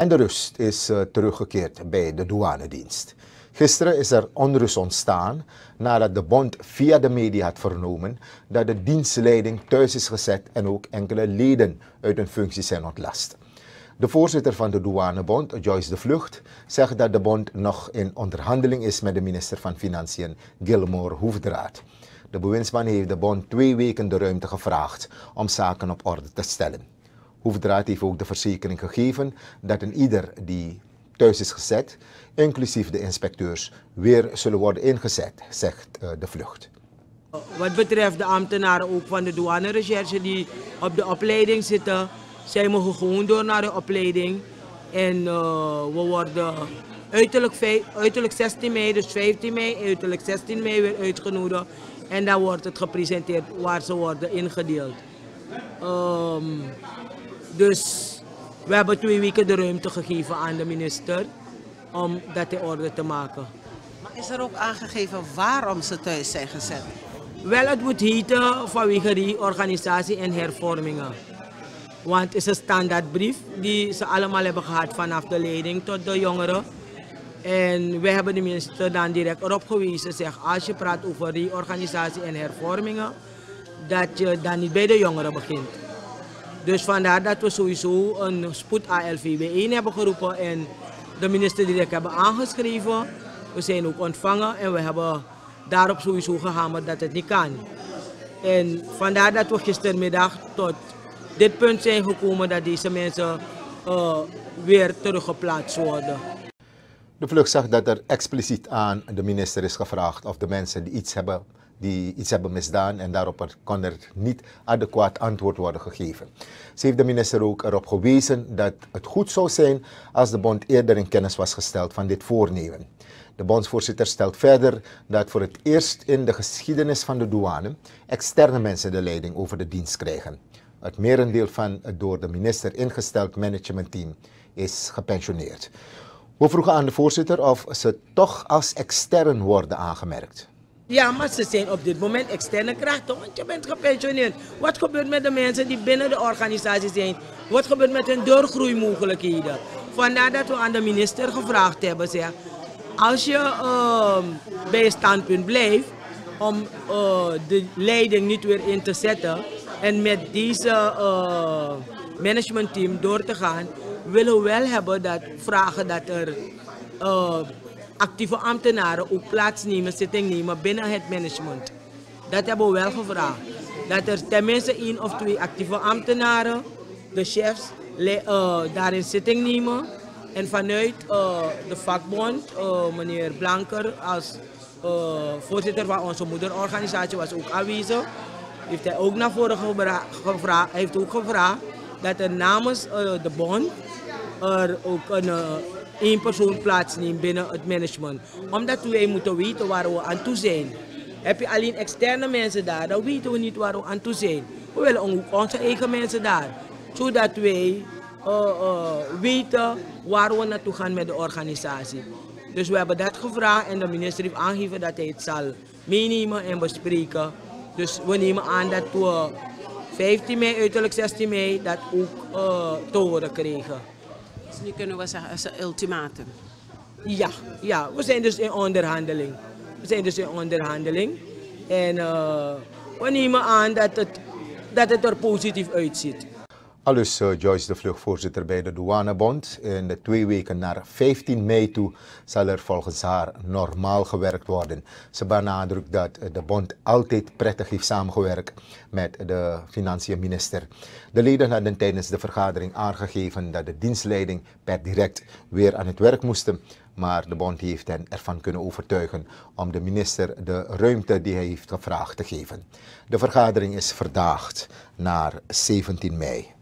En de rust is uh, teruggekeerd bij de douanedienst. Gisteren is er onrust ontstaan nadat de bond via de media had vernomen dat de dienstleiding thuis is gezet en ook enkele leden uit hun functie zijn ontlast. De voorzitter van de douanebond, Joyce de Vlucht, zegt dat de bond nog in onderhandeling is met de minister van Financiën, Gilmore Hoefdraad. De bewindsman heeft de bond twee weken de ruimte gevraagd om zaken op orde te stellen. Hoefdraad heeft ook de verzekering gegeven dat een ieder die thuis is gezet, inclusief de inspecteurs, weer zullen worden ingezet, zegt uh, de vlucht. Wat betreft de ambtenaren ook van de douanerecherche die op de opleiding zitten, zij mogen gewoon door naar de opleiding. En uh, we worden uiterlijk, uiterlijk 16 mei, dus 15 mei, uiterlijk 16 mei weer uitgenodigd. En dan wordt het gepresenteerd waar ze worden ingedeeld. Um, dus we hebben twee weken de ruimte gegeven aan de minister om dat in orde te maken. Maar is er ook aangegeven waarom ze thuis zijn gezet? Wel, het moet heten vanwege die organisatie en hervormingen. Want het is een standaardbrief die ze allemaal hebben gehad vanaf de leiding tot de jongeren. En wij hebben de minister dan direct erop gewezen, zeg, als je praat over reorganisatie en hervormingen, dat je dan niet bij de jongeren begint. Dus vandaar dat we sowieso een spoed ALVB1 hebben geroepen en de minister direct hebben aangeschreven. We zijn ook ontvangen en we hebben daarop sowieso gehamerd dat het niet kan. En vandaar dat we gistermiddag tot dit punt zijn gekomen dat deze mensen uh, weer teruggeplaatst worden. De vlucht zegt dat er expliciet aan de minister is gevraagd of de mensen die iets hebben die iets hebben misdaan en daarop kon er niet adequaat antwoord worden gegeven. Ze heeft de minister ook erop gewezen dat het goed zou zijn als de bond eerder in kennis was gesteld van dit voornemen. De bondsvoorzitter stelt verder dat voor het eerst in de geschiedenis van de douane externe mensen de leiding over de dienst krijgen. Het merendeel van het door de minister ingesteld managementteam is gepensioneerd. We vroegen aan de voorzitter of ze toch als extern worden aangemerkt. Ja, maar ze zijn op dit moment externe krachten, want je bent gepensioneerd. Wat gebeurt met de mensen die binnen de organisatie zijn? Wat gebeurt met hun doorgroeimogelijkheden? Vandaar dat we aan de minister gevraagd hebben, zeg, als je uh, bij je standpunt blijft om uh, de leiding niet weer in te zetten en met deze uh, managementteam door te gaan, willen we wel hebben dat vragen dat er actieve ambtenaren ook plaatsnemen, zitting nemen binnen het management. Dat hebben we wel gevraagd. Dat er tenminste één of twee actieve ambtenaren, de chefs, uh, daarin zitting nemen. En vanuit uh, de vakbond, uh, meneer Blanker, als voorzitter van onze moederorganisatie, was ook aanwezig. Heeft hij ook naar voren gevraagd, heeft ook gevraagd dat er namens de bond er ook een één persoon plaatsneemt binnen het management. Omdat wij moeten weten waar we aan toe zijn. Heb je alleen externe mensen daar, dan weten we niet waar we aan toe zijn. We willen ook onze eigen mensen daar. Zodat wij uh, uh, weten waar we naartoe gaan met de organisatie. Dus we hebben dat gevraagd en de minister heeft aangegeven dat hij het zal meenemen en bespreken. Dus we nemen aan dat we 15 mei, uiterlijk 16 mei, dat ook uh, te horen kregen. Dus nu kunnen we zeggen, is een ultimatum. Ja, ja, we zijn dus in onderhandeling. We zijn dus in onderhandeling. En uh, we nemen aan dat het, dat het er positief uitziet. Alles uh, Joyce de Vlug, voorzitter bij de Douanebond. In de twee weken naar 15 mei toe zal er volgens haar normaal gewerkt worden. Ze benadrukt dat de bond altijd prettig heeft samengewerkt met de financiën minister. De leden hadden tijdens de vergadering aangegeven dat de dienstleiding per direct weer aan het werk moesten. Maar de bond heeft hen ervan kunnen overtuigen om de minister de ruimte die hij heeft gevraagd te geven. De vergadering is verdaagd naar 17 mei.